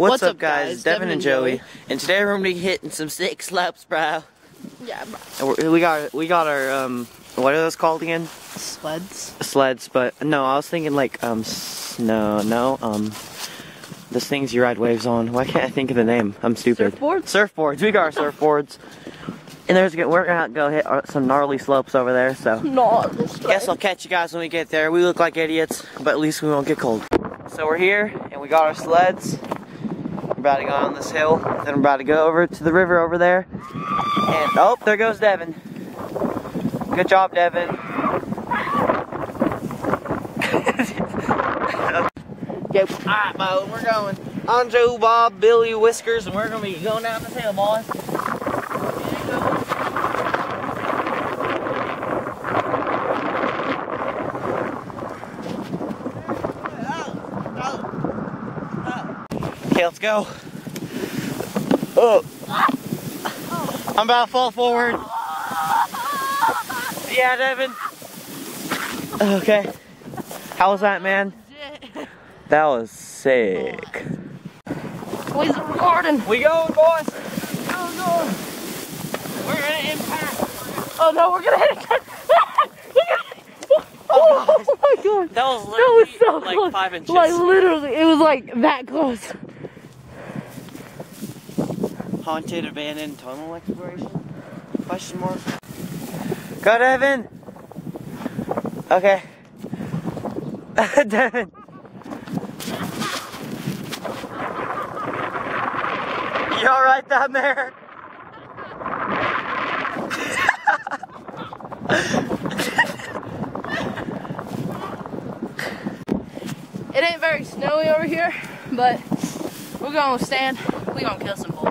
What's, up, guys? Devon, and Joey. And today we're gonna be hitting some sick slaps, bro. Yeah, bro. And we're, got we got our um, what are those called again? Sleds. Sleds, but no, I was thinking like um, no, no, um, those things you ride waves on. Why can't I think of the name? I'm stupid. Surfboards? Surfboards. We got our surfboards. And there's we're gonna go hit some gnarly slopes over there. So No. guess I'll catch you guys when we get there. We look like idiots, but at least we won't get cold. So we're here, and we got our sleds. We're about to go on this hill. Then we're about to go over to the river over there. And oh, there goes Devon. Good job, Devon. Yep. Alright, Bo, we're going. I'm Joe, Bob, Billy, Whiskers, and we're gonna be going down this hill, boys. Go. Oh. I'm about to fall forward. Yeah, Devon. Okay. How was that, man? That was sick. Boys are recording. We going, boys? Oh We're gonna impact. Oh, no, we're gonna hit it. Oh, oh, oh my god. That was That was so like close. five inches. Like literally, it was like that close. Haunted abandoned tunnel exploration? Question mark. Go, Devon. Okay. Devon. You all right down there? It ain't very snowy over here, but we're gonna stand. We're gonna kill some bulls.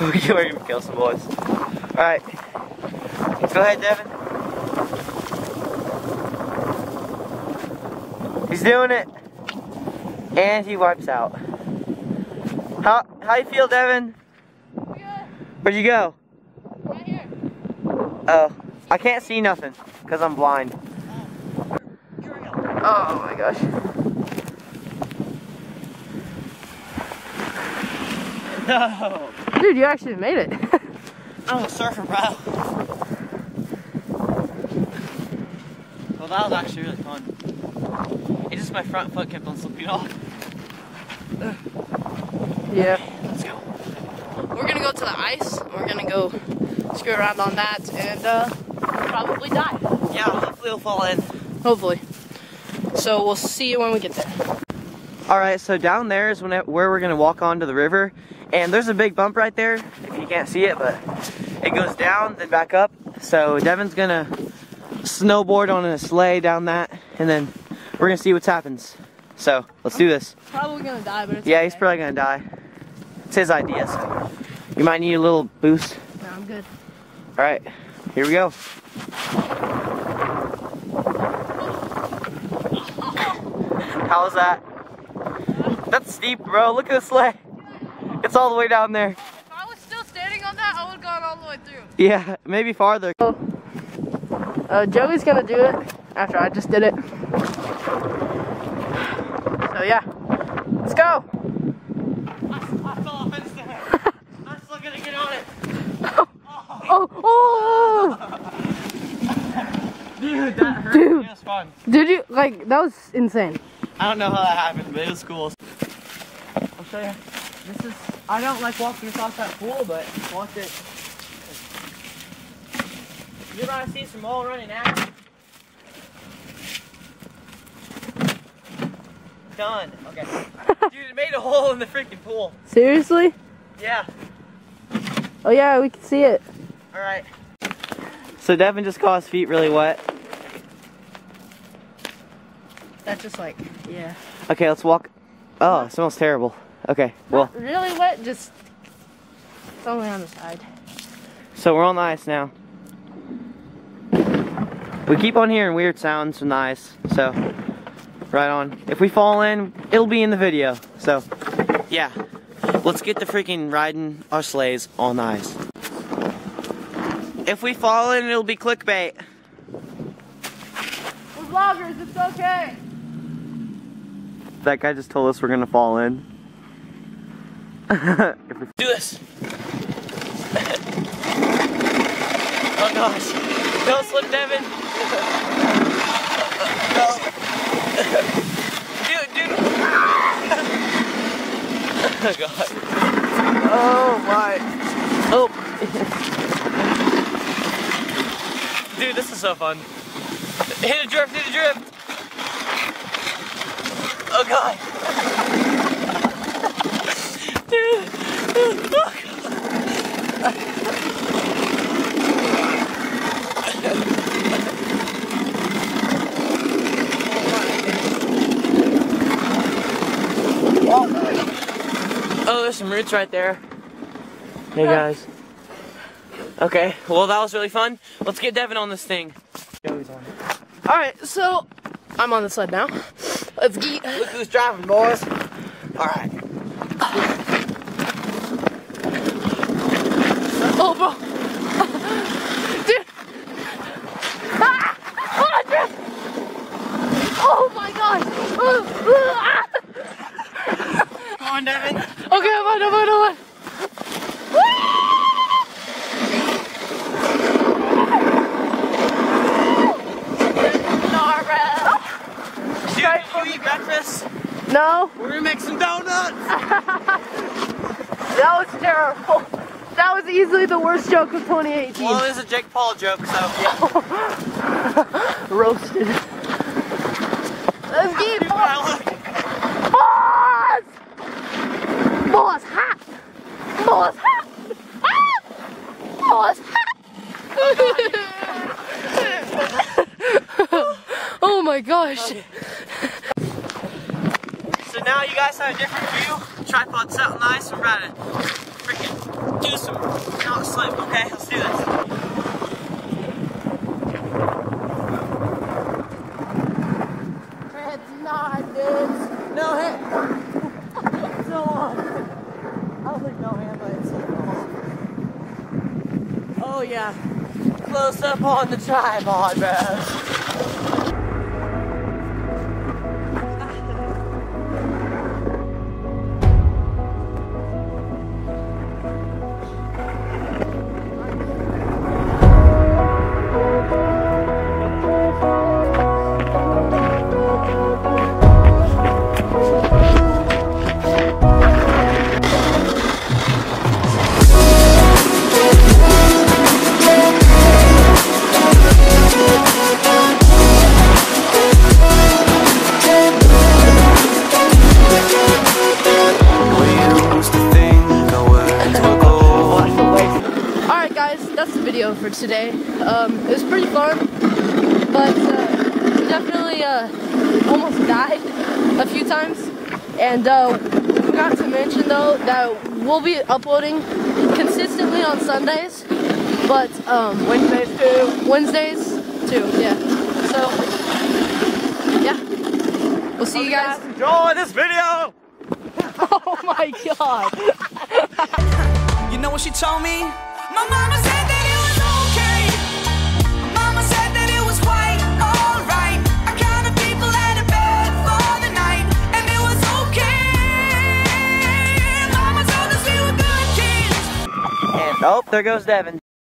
We're gonna kill some boys. Alright. Go ahead, Devon. He's doing it. And he wipes out. How how you feel, Devon? Good. Where'd you go? Right here. Oh, I can't see nothing because I'm blind. Oh, oh my gosh. No. Dude, you actually made it. I'm a surfer, bro. Well, that was actually really fun. It's just my front foot kept on slipping off. yeah. Let's go. We're gonna go to the ice. We're gonna go screw around on that and uh, probably die. Yeah, hopefully we'll fall in. Hopefully. So we'll see you when we get there. All right, so down there is when it, where we're gonna walk onto the river, and there's a big bump right there. If you can't see it, but it goes down then back up. So Devon's gonna snowboard on a sleigh down that, and then we're gonna see what happens. So let's do this. Probably gonna die, but it's Yeah, he's probably gonna die. It's his idea, so you might need a little boost. No, I'm good. All right, here we go. How was that? That's steep, bro. Look at the sleigh. It's all the way down there. If I was still standing on that, I would have gone all the way through. Yeah, maybe farther. Uh, Joey's gonna do it after I just did it. So yeah, let's go. I, fell off instantly. I'm still gonna get on it. Oh, oh! Dude, that hurt. Dude. It was fun. Did you like that was insane? I don't know how that happened, but it was cool. I'll show you. This is. I don't like walking across that pool, but watch it. You're about to see some all running action. Done. Okay. Dude, it made a hole in the freaking pool. Seriously? Yeah. Oh yeah, we can see it. All right. So Devon just got his feet really wet. That's just like yeah. Okay, let's walk. Oh, it smells terrible. Okay, well, Really wet, just it's only on the side. so we're on the ice now. We keep on hearing weird sounds from the ice, so right on. If we fall in, it'll be in the video. So, yeah, let's get the freaking riding our sleighs on the ice. If we fall in, it'll be clickbait. We're vloggers, it's okay. That guy just told us we're gonna fall in. If we do this. oh gosh. Don't slip, Devon. no. dude, dude. oh god. Oh my. Oh. dude, this is so fun. Hit a drift, hit a drift. Oh god. dude. Oh, There's some roots right there. Hey guys. Okay, well that was really fun. Let's get Devon on this thing. Alright, so I'm on the sled now. Let's get. Look who's driving, boys. Alright. Oh, bro. Dude. Ah! Oh, drift. Oh my gosh. Ah! Come on, Devon. Okay, I'm on, I'm on, I'm on. Dude, did you eat breakfast? No, We're gonna make some donuts. that was terrible. That was easily the worst joke of 2018. Well, it is a Jake Paul joke, so yeah. Roasted. Let's get look. Boss! Boss hot! Boss hot! Ah! Boss hot! oh my gosh. Now you guys have a different view. Tripod set nice. We're about to freaking do some not slip. Okay, let's do this. Oh yeah. Close up on the tripod, bro. Video for today. Um, it was pretty fun, but uh, we definitely uh, almost died a few times. And uh, we forgot to mention though that we'll be uploading consistently on Sundays, but um, Wednesdays too. Wednesdays too, yeah. So, yeah. We'll see you guys. Enjoy this video. Oh my god. You know what she told me? My mama said oh, there goes Devon.